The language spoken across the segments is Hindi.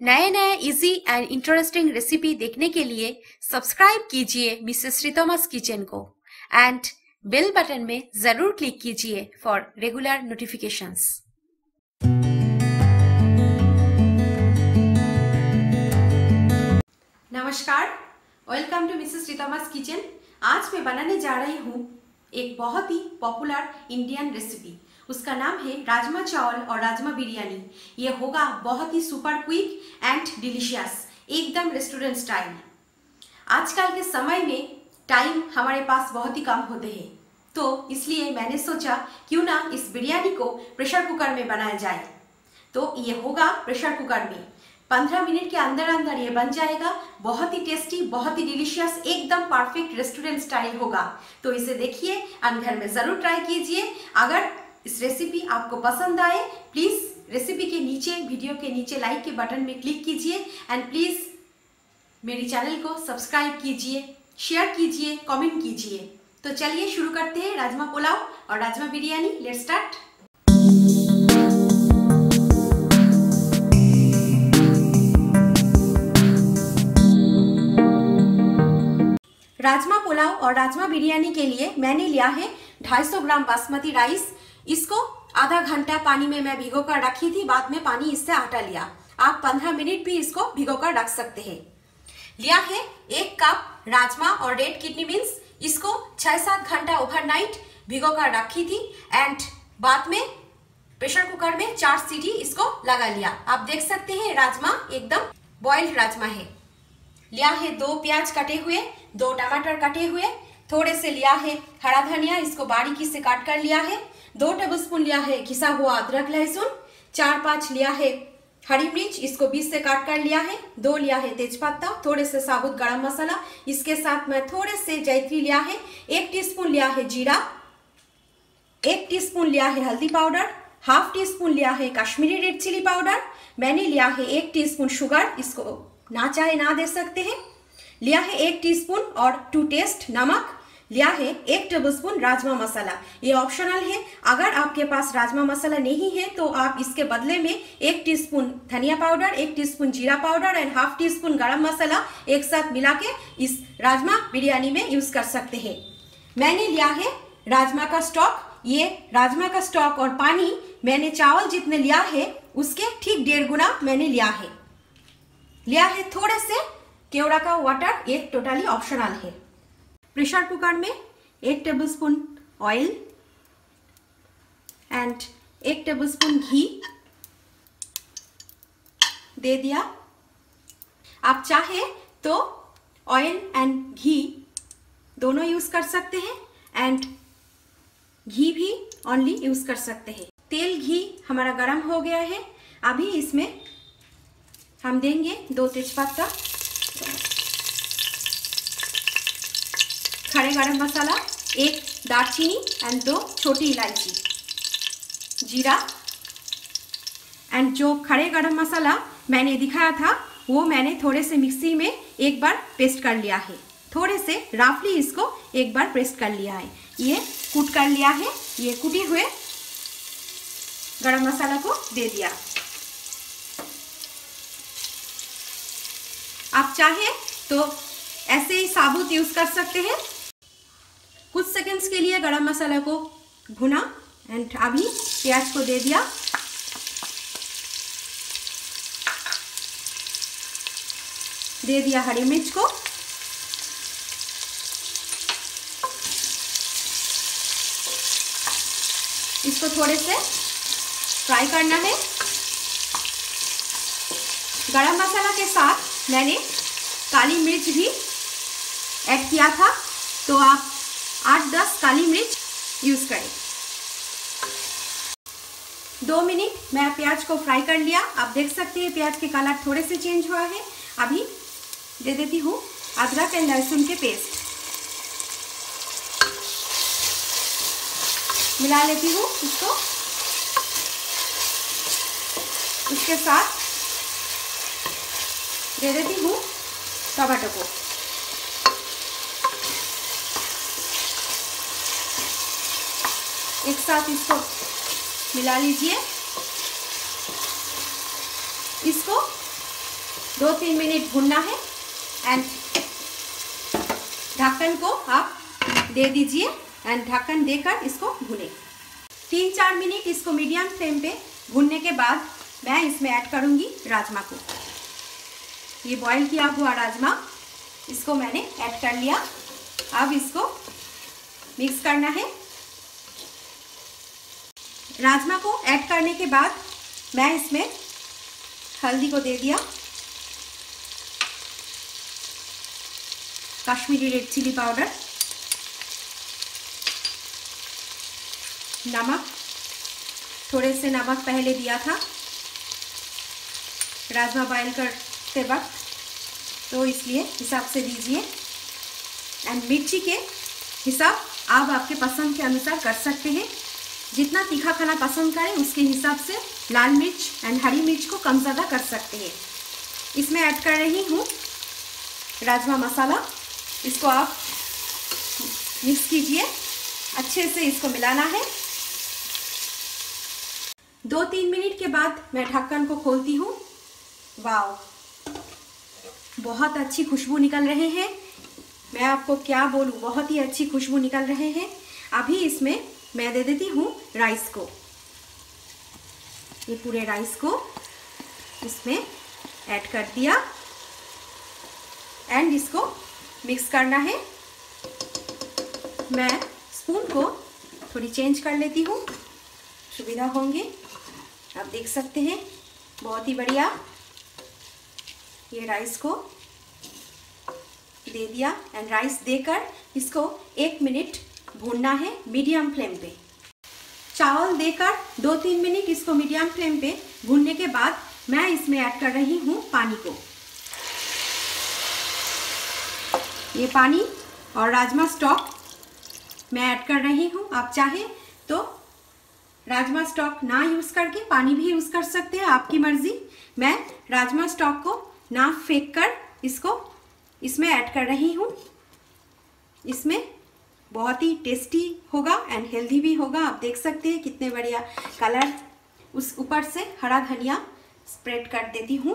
नए नए इजी एंड इंटरेस्टिंग रेसिपी देखने के लिए सब्सक्राइब कीजिए मिसेस श्रीतोमस किचन को एंड बेल बटन में ज़रूर क्लिक कीजिए फॉर रेगुलर नोटिफिकेशंस नमस्कार वेलकम टू मिसेस श्रीतोमस किचन आज मैं बनाने जा रही हूँ एक बहुत ही पॉपुलर इंडियन रेसिपी उसका नाम है राजमा चावल और राजमा बिरयानी। ये होगा बहुत ही सुपर क्विक एंड डिलीशियस, एकदम रेस्टोरेंट स्टाइल। आजकल के समय में टाइम हमारे पास बहुत ही कम होते हैं। तो इसलिए मैंने सोचा, क्यों ना इस बिरयानी को प्रेशर कुकर में बनाया जाए। तो ये होगा प्रेशर कुकर में। पंद्रह मिनट के अंदर अंदर ये बन जाएगा, बहुत ही टेस्टी, बहुत ही डिलीशियस, एकदम परफेक्ट रेस्टोरेंट स्टाइल होगा। तो इसे देखिए घर में ज़रूर ट्राई कीजिए। अगर इस रेसिपी आपको पसंद आए प्लीज़ रेसिपी के नीचे वीडियो के नीचे लाइक के बटन में क्लिक कीजिए एंड प्लीज़ मेरी चैनल को सब्सक्राइब कीजिए शेयर कीजिए कमेंट कीजिए। तो चलिए शुरू करते हैं राजमा पुलाव और राजमा बिरयानी। लेट स्टार्ट राजमा पुलाव और राजमा बिरयानी के लिए मैंने लिया है 250 ग्राम बासमती राइस इसको आधा घंटा पानी में मैं भिगो कर रखी थी, बाद में पानी इससे हटा लिया। आप 15 मिनट भी इसको भिगो कर रख सकते हैं। लिया है एक कप राजमा और रेड किडनी बीन्स इसको छह सात घंटा ओवरनाइट भिगो कर रखी थी एंड बाद में प्रेशर कुकर में चार सीटी इसको लगा लिया। आप देख सकते हैं राजमा एकदम बॉइल्ड राजमा है। लिया है दो प्याज कटे हुए, दो टमाटर कटे हुए थोड़े से लिया है, हरा धनिया, इसको बारीकी से काट कर लिया है, दो टेबलस्पून लिया है घिसा हुआ अदरक लहसुन, चार पाँच लिया है हरी मिर्च, इसको बीस से काट कर लिया है, दो लिया है तेजपत्ता, थोड़े से साबुत गरम मसाला, इसके साथ मैं थोड़े से जैतरी लिया है, एक टीस्पून लिया है जीरा, एक टीस्पून लिया है हल्दी पाउडर हाफ़ टी स्पून लिया है कश्मीरी रेड चिली पाउडर, मैंने लिया है एक टीस्पून शुगर इसको ना चाहे ना दे सकते हैं, लिया है एक टीस्पून और टू टेस्ट नमक लिया है एक टेबलस्पून राजमा मसाला। ये ऑप्शनल है। अगर आपके पास राजमा मसाला नहीं है तो आप इसके बदले में एक टीस्पून धनिया पाउडर एक टीस्पून जीरा powder and half teaspoon garam masala एक साथ मिला के इस राजमा बिरयानी में यूज़ कर सकते हैं। मैंने लिया है राजमा का स्टॉक ये राजमा का स्टॉक और पानी मैंने चावल जितने लिया है, उसके ठीक डेढ़ गुना मैंने लिया है। लिया है थोड़े से। केवड़ा का वाटर ये टोटली ऑप्शनल है। प्रेशर कुकर में एक टेबलस्पून ऑयल एंड एक टेबलस्पून घी दे दिया। आप चाहे तो ऑयल एंड घी दोनों यूज़ कर सकते हैं एंड घी भी ओनली यूज़ कर सकते हैं। तेल घी हमारा गर्म हो गया है। अभी इसमें हम देंगे दो तेजपत्ता। खड़े गरम मसाला, एक दालचीनी एंड दो छोटी इलायची। जीरा। एंड जो खड़े गरम मसाला मैंने दिखाया था, वो मैंने थोड़े से मिक्सी में एक बार पेस्ट कर लिया है। थोड़े से राफली इसको एक बार पेस्ट कर लिया है। ये कूट कर लिया है। ये कूटे हुए गरम मसाला को दे दिया। आप चाहे तो ऐसे ही साबुत यूज़ कर सकते हैं। कुछ सेकंड्स के लिए गरम मसाला को भुना एंड अभी प्याज को दे दिया। दे दिया हरी मिर्च को। इसको थोड़े से फ्राई करना है। गरम मसाला के साथ मैंने काली मिर्च भी ऐड किया था। तो आप आठ दस काली मिर्च यूज़ करें। दो मिनट मैं प्याज को फ्राई कर लिया। आप देख सकते हैं प्याज के कलर थोड़े से चेंज हुआ है। अभी दे देती हूँ अदरक एंड लहसुन के पेस्ट। मिला लेती हूँ इसको। इसके साथ दे देती हूँ टमाटो को। एक साथ इसको मिला लीजिए। इसको दो तीन मिनट भूनना है एंड ढक्कन को आप दे दीजिए एंड ढक्कन देकर इसको भूने। तीन चार मिनट इसको मीडियम फ्लेम पे भूनने के बाद मैं इसमें ऐड करूँगी राजमा को। ये बॉईल किया हुआ राजमा, इसको मैंने ऐड कर लिया। अब इसको मिक्स करना है। राजमा को ऐड करने के बाद मैं इसमें हल्दी को दे दिया। Kashmiri red chilli powder. नमक। थोड़े से नमक पहले दिया था। राजमा बॉयल करते वक्त। तो इसलिए हिसाब से दीजिए। एंड मिर्ची के हिसाब आप आपके पसंद के अनुसार कर सकते हैं। जितना तीखा खाना पसंद करें, उसके हिसाब से लाल मिर्च एंड हरी मिर्च को कम ज़्यादा कर सकते हैं। इसमें ऐड कर रही हूँ राजमा मसाला। इसको आप मिक्स कीजिए। अच्छे से इसको मिलाना है। दो तीन मिनट के बाद मैं ढक्कन को खोलती हूँ। वाओ! बहुत अच्छी खुशबू निकल रहे हैं। मैं आपको क्या बोलूँ, बहुत ही अच्छी खुशबू निकल रहे हैं। अभी इसमें मैं दे देती हूँ राइस को। ये पूरे राइस को इसमें ऐड कर दिया। एंड इसको मिक्स करना है। मैं स्पून को थोड़ी चेंज कर लेती हूँ। सुविधा होंगे। आप देख सकते हैं, बहुत ही बढ़िया। ये राइस को दे दिया। एंड राइस देकर इसको एक मिनट भूनना है मीडियम फ्लेम पे। चावल देकर दो तीन मिनट इसको मीडियम फ्लेम पे भूनने के बाद मैं इसमें ऐड कर रही हूँ पानी को। ये पानी और राजमा स्टॉक मैं ऐड कर रही हूँ। आप चाहें तो राजमा स्टॉक ना यूज़ करके पानी भी यूज़ कर सकते हैं, आपकी मर्ज़ी। मैं राजमा स्टॉक को ना फेंक कर इसको इसमें ऐड कर रही हूँ। इसमें बहुत ही टेस्टी होगा एंड हेल्दी भी होगा। आप देख सकते हैं कितने बढ़िया कलर उस ऊपर से हरा धनिया स्प्रेड कर देती हूँ।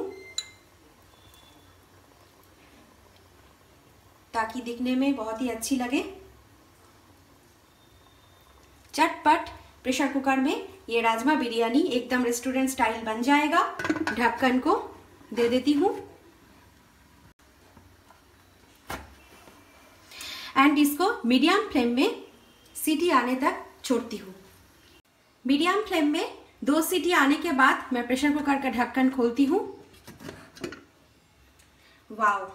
ताकि दिखने में बहुत ही अच्छी लगे। चटपट प्रेशर कुकर में ये राजमा बिरयानी एकदम रेस्टोरेंट स्टाइल बन जाएगा। ढक्कन को दे देती हूँ। एंड इसको मीडियम फ्लेम में सीटी आने तक छोड़ती हूँ। मीडियम फ्लेम में दो सीटी आने के बाद मैं प्रेशर कुकर का ढक्कन खोलती हूँ। Wow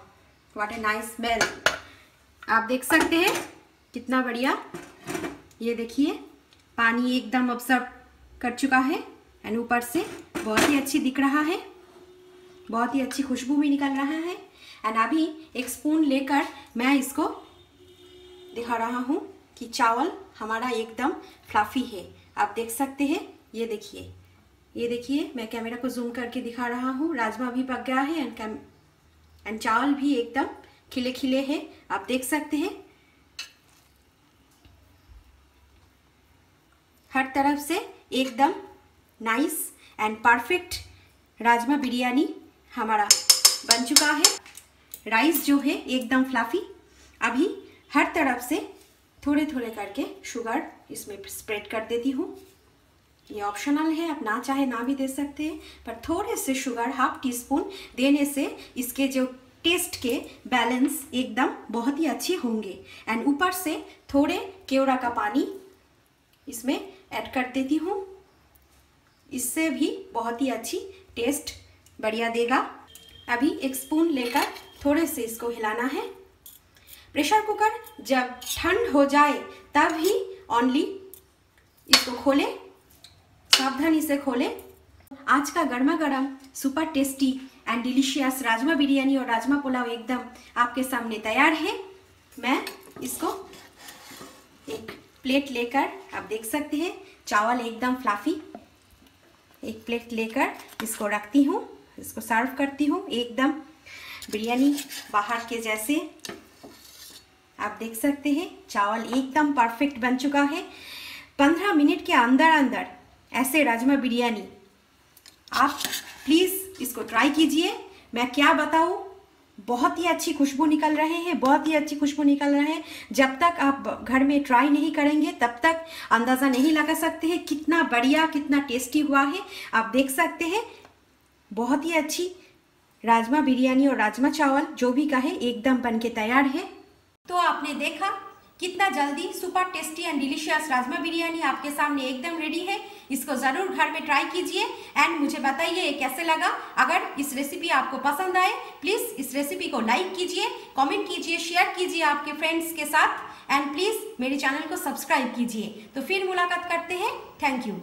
what a nice smell आप देख सकते हैं कितना बढ़िया। ये देखिए, पानी एकदम ऑब्ज़र्व कर चुका है एंड ऊपर से बहुत ही अच्छी दिख रहा है। बहुत ही अच्छी खुशबू भी निकल रहा है। एंड अभी एक स्पून लेकर मैं इसको दिखा रहा हूँ कि चावल हमारा एकदम फ्लफी है। आप देख सकते हैं, ये देखिए। ये देखिए, मैं कैमरा को जूम करके दिखा रहा हूँ। राजमा भी पक गया है एंड एंड चावल भी एकदम खिले खिले हैं। आप देख सकते हैं। हर तरफ़ से एकदम nice and perfect rajma biryani हमारा बन चुका है। राइस जो है, एकदम फ्लाफी अभी हर तरफ़ से थोड़े थोड़े करके शुगर इसमें स्प्रेड कर देती हूँ। ये ऑप्शनल है, आप ना चाहे ना भी दे सकते हैं, पर थोड़े से शुगर हाफ़ टी स्पून देने से इसके जो टेस्ट के बैलेंस एकदम बहुत ही अच्छे होंगे। एंड ऊपर से थोड़े केवड़ा का पानी इसमें ऐड कर देती हूँ। इससे भी बहुत ही अच्छी टेस्ट बढ़िया देगा। अभी एक स्पून लेकर थोड़े से इसको हिलाना है। प्रेशर कुकर जब ठंड हो जाए तब ही ओनली इसको खोलें, सावधानी से खोलें। आज का गर्मा गर्म super tasty and delicious rajma biryani और राजमा पुलाव एकदम आपके सामने तैयार है। मैं इसको एक प्लेट लेकर, आप देख सकते हैं, चावल एकदम फ्लाफी एक प्लेट लेकर इसको रखती हूँ, इसको सर्व करती हूँ, एकदम बिरयानी बाहर के जैसे। आप देख सकते हैं, चावल एकदम परफेक्ट बन चुका है। पंद्रह मिनट के अंदर अंदर ऐसे राजमा बिरयानी। आप प्लीज़ इसको ट्राई कीजिए। मैं क्या बताऊँ? बहुत ही अच्छी खुशबू निकल रहे हैं, बहुत ही अच्छी खुशबू निकल रहे हैं। जब तक आप घर में ट्राई नहीं करेंगे, तब तक अंदाज़ा नहीं लगा सकते हैं कितना बढ़िया, कितना टेस्टी हुआ है। आप देख सकते हैं, बहुत ही अच्छी राजमा बिरयानी और राजमा चावल, जो भी कहे, एकदम बन के तैयार है। तो आपने देखा कितना जल्दी, super tasty and delicious rajma biryani आपके सामने एकदम रेडी है। इसको ज़रूर घर में ट्राई कीजिए एंड मुझे बताइए ये कैसे लगा। अगर इस रेसिपी आपको पसंद आए प्लीज़ इस रेसिपी को लाइक कीजिए कमेंट कीजिए शेयर कीजिए आपके फ्रेंड्स के साथ एंड प्लीज़ मेरे चैनल को सब्सक्राइब कीजिए। तो फिर मुलाकात करते हैं। Thank you